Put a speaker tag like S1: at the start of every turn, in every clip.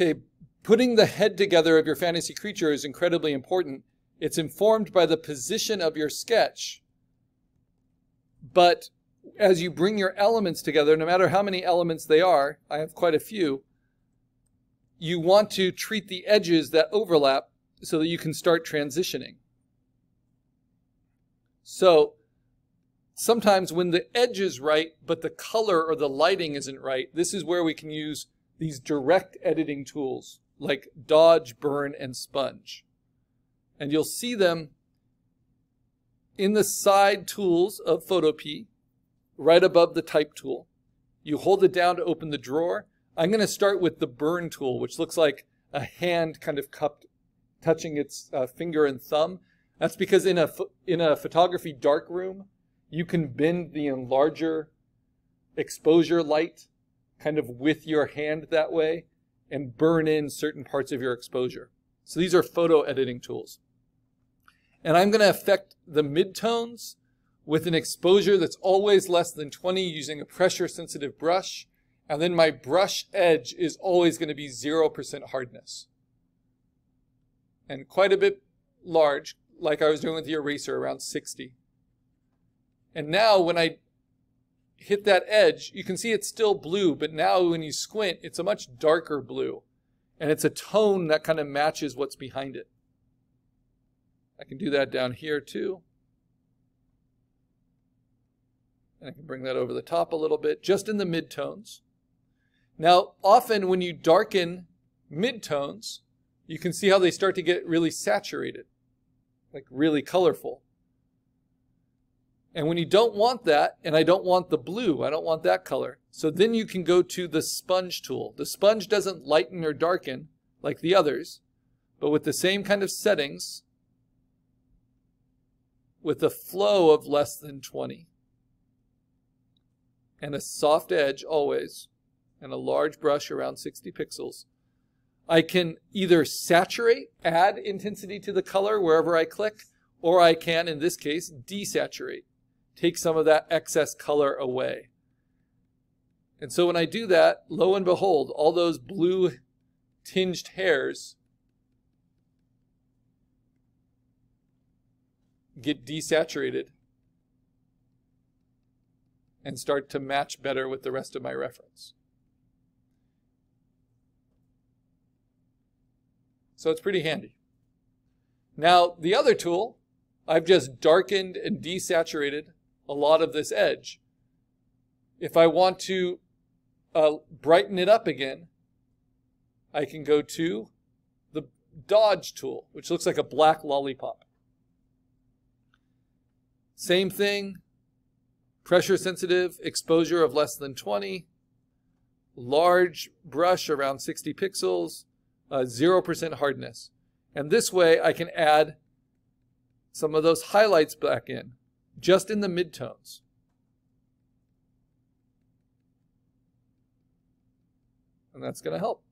S1: Okay, putting the head together of your fantasy creature is incredibly important. It's informed by the position of your sketch. But as you bring your elements together, no matter how many elements they are, I have quite a few, you want to treat the edges that overlap so that you can start transitioning. So sometimes when the edge is right, but the color or the lighting isn't right, this is where we can use these direct editing tools like dodge, burn, and sponge. And you'll see them in the side tools of Photopea, right above the type tool. You hold it down to open the drawer. I'm going to start with the burn tool, which looks like a hand kind of cupped, touching its uh, finger and thumb. That's because in a, in a photography darkroom, you can bend the enlarger exposure light kind of with your hand that way and burn in certain parts of your exposure. So these are photo editing tools. And I'm going to affect the midtones with an exposure that's always less than 20 using a pressure sensitive brush. And then my brush edge is always going to be 0% hardness. And quite a bit large, like I was doing with the eraser, around 60. And now when I hit that edge, you can see it's still blue, but now when you squint, it's a much darker blue. And it's a tone that kind of matches what's behind it. I can do that down here too. And I can bring that over the top a little bit, just in the midtones. Now, often when you darken midtones, you can see how they start to get really saturated, like really colorful. And when you don't want that, and I don't want the blue, I don't want that color, so then you can go to the sponge tool. The sponge doesn't lighten or darken like the others, but with the same kind of settings, with a flow of less than 20, and a soft edge always, and a large brush around 60 pixels, I can either saturate, add intensity to the color wherever I click, or I can, in this case, desaturate take some of that excess color away. And so when I do that, lo and behold, all those blue tinged hairs get desaturated and start to match better with the rest of my reference. So it's pretty handy. Now, the other tool, I've just darkened and desaturated a lot of this edge. If I want to uh, brighten it up again, I can go to the dodge tool, which looks like a black lollipop. Same thing, pressure sensitive, exposure of less than 20, large brush around 60 pixels, 0% uh, hardness. And this way I can add some of those highlights back in just in the midtones. And that's going to help.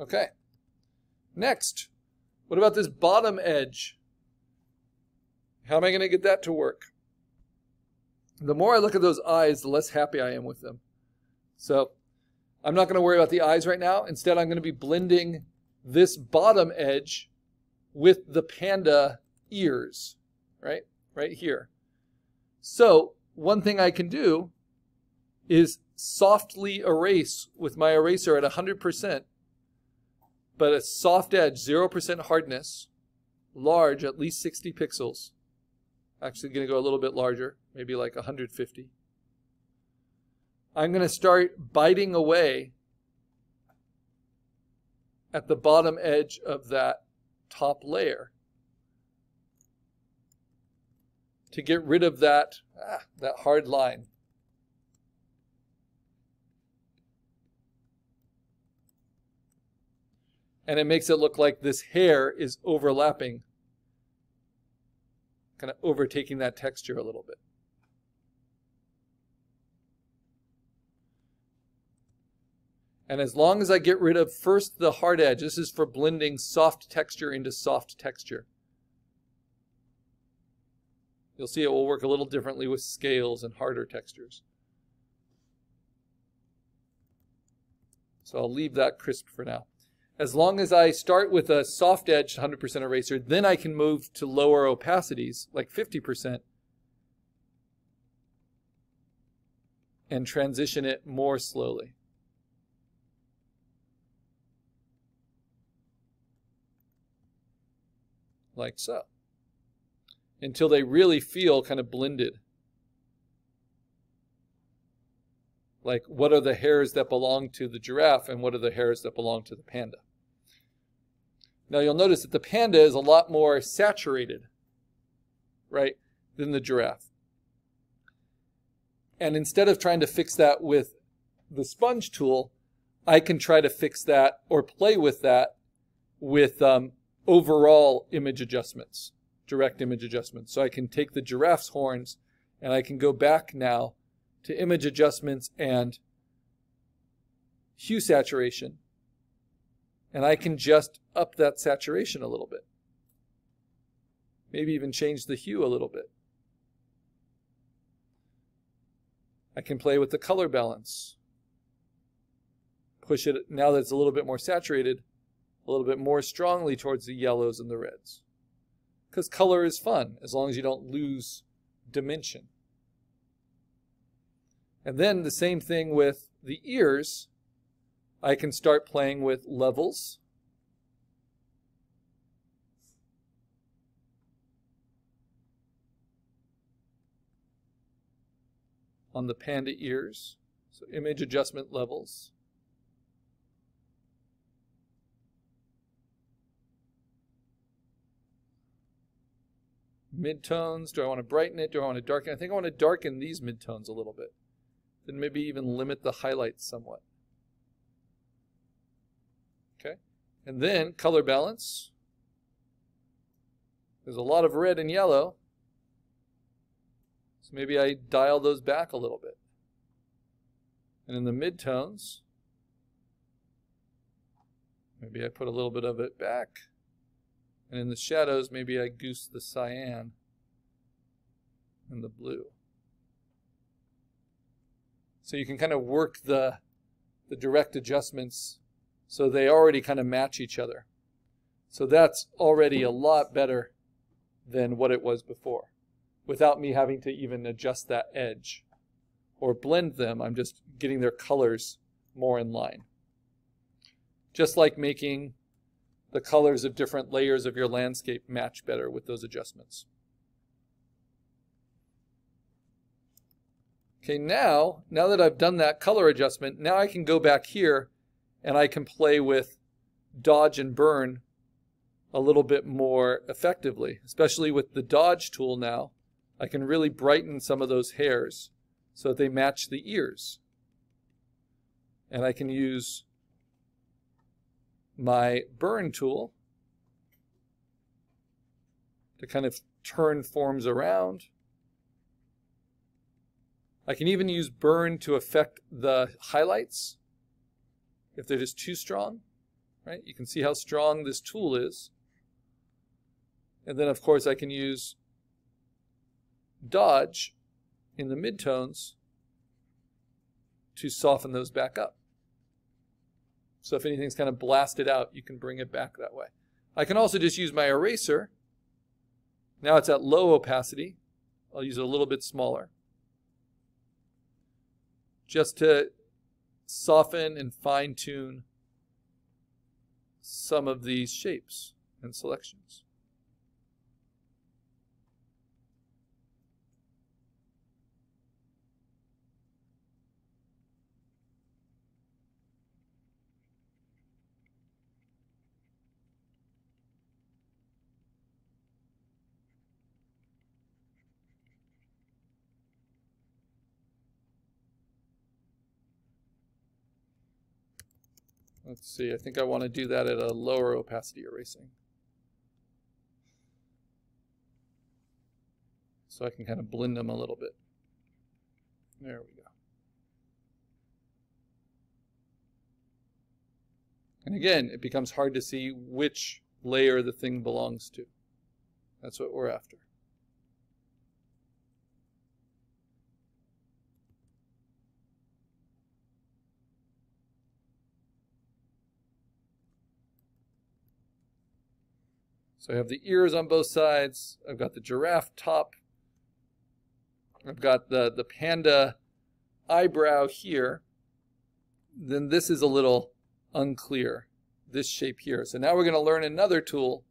S1: Okay. Next, what about this bottom edge? How am I going to get that to work? The more I look at those eyes, the less happy I am with them. So I'm not going to worry about the eyes right now. Instead, I'm going to be blending this bottom edge with the panda ears, right? Right here. So one thing I can do is softly erase with my eraser at 100%, but a soft edge, 0% hardness, large, at least 60 pixels. Actually going to go a little bit larger, maybe like 150. I'm going to start biting away at the bottom edge of that top layer. To get rid of that, ah, that hard line. And it makes it look like this hair is overlapping, kind of overtaking that texture a little bit. And as long as I get rid of first the hard edge, this is for blending soft texture into soft texture. You'll see it will work a little differently with scales and harder textures. So I'll leave that crisp for now. As long as I start with a soft edge 100% eraser, then I can move to lower opacities, like 50%, and transition it more slowly. Like so. Until they really feel kind of blended. Like, what are the hairs that belong to the giraffe and what are the hairs that belong to the panda? Now you'll notice that the panda is a lot more saturated, right, than the giraffe. And instead of trying to fix that with the sponge tool, I can try to fix that or play with that with um, overall image adjustments, direct image adjustments. So I can take the giraffe's horns and I can go back now to image adjustments and hue saturation and I can just up that saturation a little bit. Maybe even change the hue a little bit. I can play with the color balance. Push it, now that it's a little bit more saturated, a little bit more strongly towards the yellows and the reds. Because color is fun, as long as you don't lose dimension. And then the same thing with the ears. I can start playing with levels. on the panda ears. So image adjustment levels. Midtones, do I want to brighten it? Do I want to darken? I think I want to darken these midtones a little bit. Then maybe even limit the highlights somewhat. Okay. And then color balance. There's a lot of red and yellow. So maybe I dial those back a little bit. And in the midtones, maybe I put a little bit of it back. And in the shadows, maybe I goose the cyan and the blue. So you can kind of work the, the direct adjustments so they already kind of match each other. So that's already a lot better than what it was before without me having to even adjust that edge or blend them. I'm just getting their colors more in line. Just like making the colors of different layers of your landscape match better with those adjustments. Okay, now, now that I've done that color adjustment, now I can go back here and I can play with dodge and burn a little bit more effectively, especially with the dodge tool now. I can really brighten some of those hairs so that they match the ears. And I can use my burn tool to kind of turn forms around. I can even use burn to affect the highlights if they're just too strong, right? You can see how strong this tool is. And then, of course, I can use dodge in the midtones to soften those back up. So if anything's kind of blasted out, you can bring it back that way. I can also just use my eraser. Now it's at low opacity. I'll use it a little bit smaller. Just to soften and fine tune some of these shapes and selections. Let's see, I think I want to do that at a lower opacity erasing. So I can kind of blend them a little bit. There we go. And again, it becomes hard to see which layer the thing belongs to. That's what we're after. So I have the ears on both sides. I've got the giraffe top. I've got the, the panda eyebrow here. Then this is a little unclear, this shape here. So now we're going to learn another tool,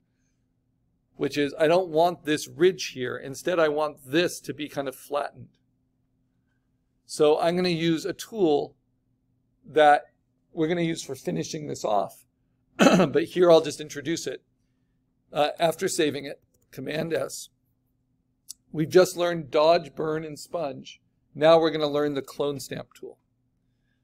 S1: which is I don't want this ridge here. Instead, I want this to be kind of flattened. So I'm going to use a tool that we're going to use for finishing this off. but here I'll just introduce it. Uh, after saving it, Command S. We've just learned dodge, burn, and sponge. Now we're going to learn the clone stamp tool.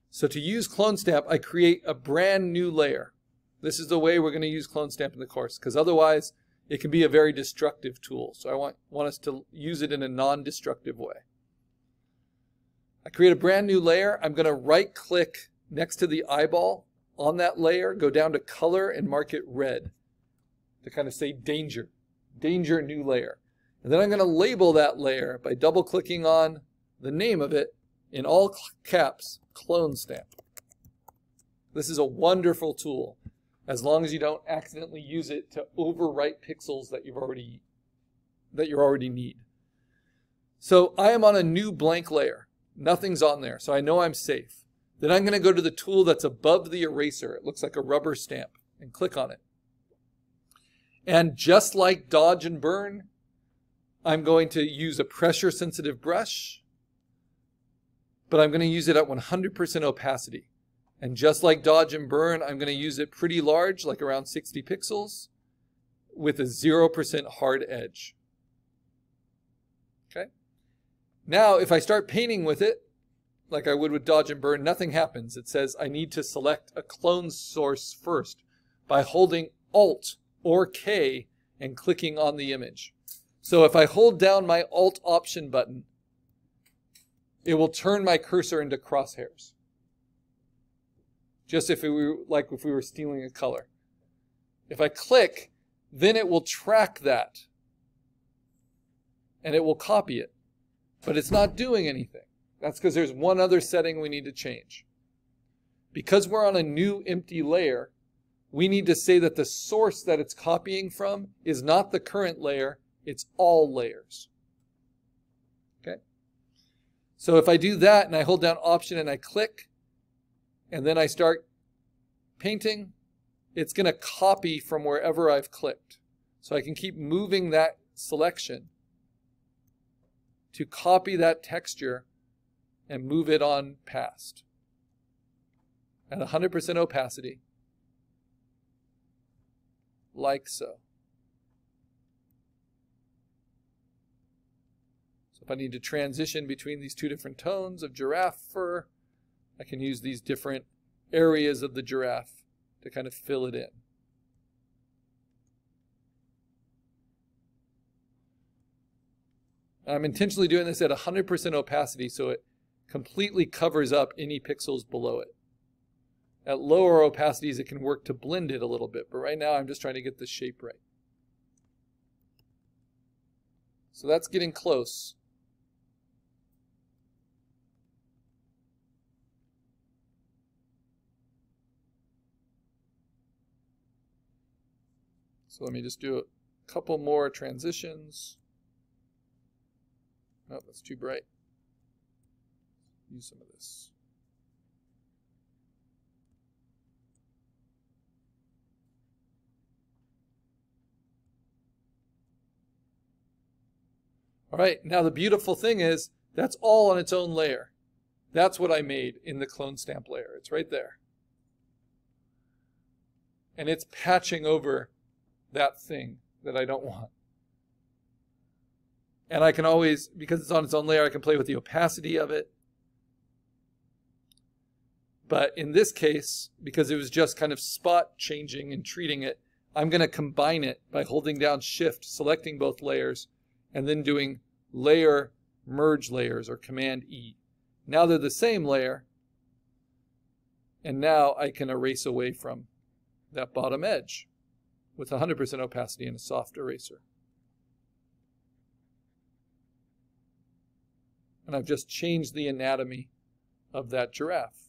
S1: So to use clone stamp, I create a brand new layer. This is the way we're going to use clone stamp in the course, because otherwise it can be a very destructive tool. So I want, want us to use it in a non-destructive way. I create a brand new layer. I'm going to right click next to the eyeball on that layer, go down to color and mark it red to kind of say danger, danger new layer. And then I'm going to label that layer by double clicking on the name of it in all caps, clone stamp. This is a wonderful tool as long as you don't accidentally use it to overwrite pixels that you've already that you already need. So I am on a new blank layer. Nothing's on there, so I know I'm safe. Then I'm going to go to the tool that's above the eraser. It looks like a rubber stamp and click on it. And just like dodge and burn, I'm going to use a pressure sensitive brush, but I'm going to use it at 100% opacity. And just like dodge and burn, I'm going to use it pretty large, like around 60 pixels, with a 0% hard edge. Okay. Now, if I start painting with it, like I would with Dodge and Burn, nothing happens. It says I need to select a clone source first by holding Alt or K and clicking on the image. So if I hold down my Alt Option button, it will turn my cursor into crosshairs. Just if we were, like if we were stealing a color. If I click, then it will track that and it will copy it. But it's not doing anything. That's because there's one other setting we need to change. Because we're on a new empty layer, we need to say that the source that it's copying from is not the current layer, it's all layers. Okay? So if I do that and I hold down Option and I click, and then I start painting, it's going to copy from wherever I've clicked. So I can keep moving that selection to copy that texture and move it on past at 100% opacity, like so. So if I need to transition between these two different tones of giraffe fur, I can use these different areas of the giraffe to kind of fill it in. I'm intentionally doing this at 100% opacity so it completely covers up any pixels below it. At lower opacities, it can work to blend it a little bit, but right now I'm just trying to get the shape right. So that's getting close. So let me just do a couple more transitions. Oh, that's too bright use some of this. All right, now the beautiful thing is that's all on its own layer. That's what I made in the clone stamp layer. It's right there. And it's patching over that thing that I don't want. And I can always, because it's on its own layer, I can play with the opacity of it. But in this case, because it was just kind of spot changing and treating it, I'm going to combine it by holding down shift, selecting both layers, and then doing layer merge layers or command E. Now they're the same layer, and now I can erase away from that bottom edge with 100% opacity and a soft eraser. And I've just changed the anatomy of that giraffe.